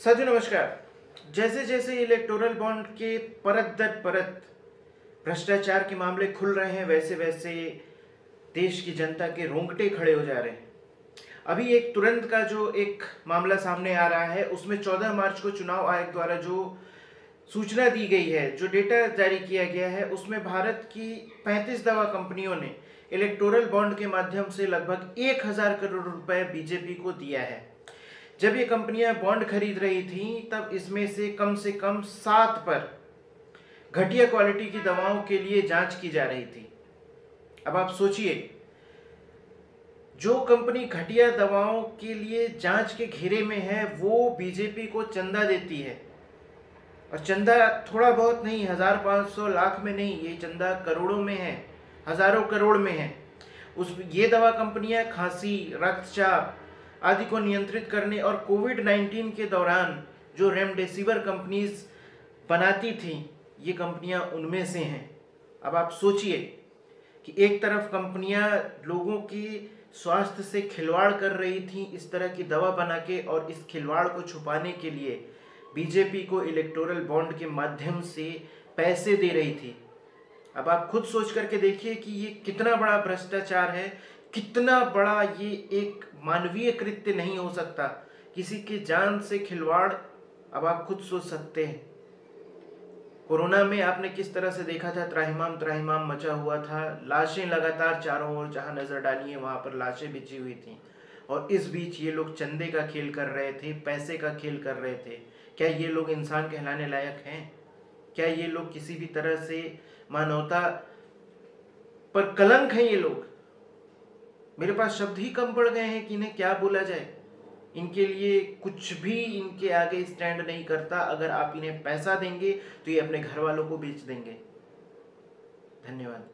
साथियों, नमस्कार। जैसे जैसे इलेक्टोरल बॉन्ड के परत दर परत भ्रष्टाचार के मामले खुल रहे हैं, वैसे वैसे देश की जनता के रोंगटे खड़े हो जा रहे हैं। अभी एक तुरंत का जो एक मामला सामने आ रहा है, उसमें 14 मार्च को चुनाव आयोग द्वारा जो सूचना दी गई है, जो डेटा जारी किया गया है, उसमें भारत की 35 दवा कंपनियों ने इलेक्टोरल बॉन्ड के माध्यम से लगभग एक हज़ार करोड़ रुपए बीजेपी को दिया है। जब ये कंपनियाँ बॉन्ड खरीद रही थी, तब इसमें से कम से कम सात पर घटिया क्वालिटी की दवाओं के लिए जाँच की जा रही थी। अब आप सोचिए, जो कंपनी घटिया दवाओं के लिए जाँच के घेरे में है, वो बीजेपी को चंदा देती है। और चंदा थोड़ा बहुत नहीं, हज़ार पाँच सौ लाख में नहीं, ये चंदा करोड़ों में है, हज़ारों करोड़ में है। उस, ये दवा कंपनियाँ खांसी, रक्तचाप आदि को नियंत्रित करने और कोविड 19 के दौरान जो रेमडेसिविर कंपनीज़ बनाती थी, ये कंपनियाँ उनमें से हैं। अब आप सोचिए कि एक तरफ़ कंपनियाँ लोगों की स्वास्थ्य से खिलवाड़ कर रही थी इस तरह की दवा बना के और इस खिलवाड़ को छुपाने के लिए बीजेपी को इलेक्टोरल बॉन्ड के माध्यम से पैसे दे रही थी। अब आप खुद सोच करके देखिए कि ये कितना बड़ा भ्रष्टाचार है कितना बड़ा ये एक मानवीय कृत्य नहीं हो सकता। किसी की जान से खिलवाड़ अब आप खुद सोच सकते हैं। कोरोना में आपने किस तरह से देखा था? त्राहिमाम त्राहिमाम मचा हुआ था। लाशें लगातार चारों ओर जहाँ नज़र डाली है, वहाँ पर लाशें बिछी हुई थी। और इस बीच ये लोग चंदे का खेल कर रहे थे, पैसे का खेल कर रहे थे। क्या ये लोग इंसान कहलाने लायक हैं? क्या ये लोग किसी भी तरह से मानवता पर कलंक हैं ये लोग? मेरे पास शब्द ही कम पड़ गए हैं कि इन्हें क्या बोला जाए। इनके लिए कुछ भी इनके आगे स्टैंड नहीं करता। अगर आप इन्हें पैसा देंगे तो ये अपने घर वालों को बेच देंगे। धन्यवाद।